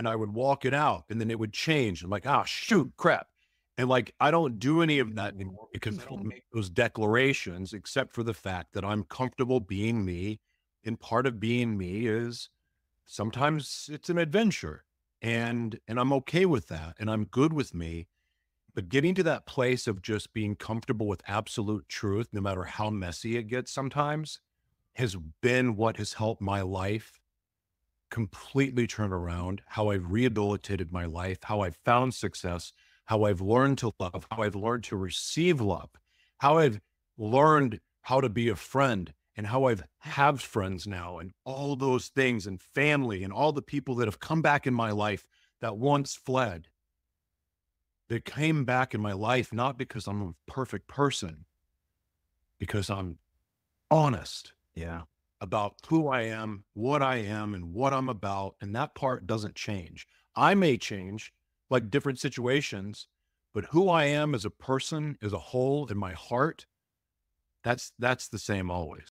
and I would walk it out and then it would change. I'm like, ah, shoot, crap. And like, I don't do any of that anymore because I don't make those declarations except for the fact that I'm comfortable being me. And part of being me is sometimes it's an adventure and, and I'm okay with that. And I'm good with me. But getting to that place of just being comfortable with absolute truth, no matter how messy it gets sometimes, has been what has helped my life completely turn around, how I've rehabilitated my life, how I've found success, how I've learned to love, how I've learned to receive love, how I've learned how to be a friend and how I've have friends now and all those things and family and all the people that have come back in my life that once fled. that came back in my life not because I'm a perfect person, because I'm honest. Yeah. About who I am, what I am, and what I'm about. And that part doesn't change. I may change like different situations, but who I am as a person, as a whole, in my heart, that's that's the same always.